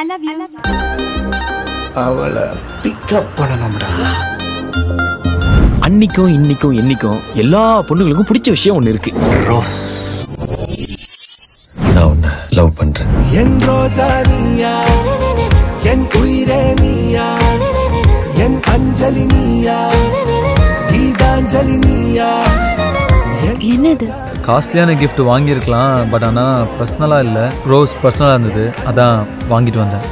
I love you. அவளை pick up பண்ணணும்டா. அன்னிக்கும் இன்னிக்கும் என்னைக்கும் எல்லா பொண்ணுங்களுக்கும் பிடிச்ச விஷயம் ஒண்ணு இருக்கு. ரோஸ் நான் உன்னை லவ் பண்றேன். என் ரோஜா நீயா? என் உயிரே நீயா? என் அஞ்சலி நீயா? கீதாஞ்சலி நீயா? என்னது? காஸ்ட்லியான கிஃப்ட் வாங்கியிருக்கலாம் பட் ஆனால் பர்சனலாக இல்லை. ரோஸ் பர்சனலாக இருந்தது. அதான் வாங்கிட்டு வந்தேன்.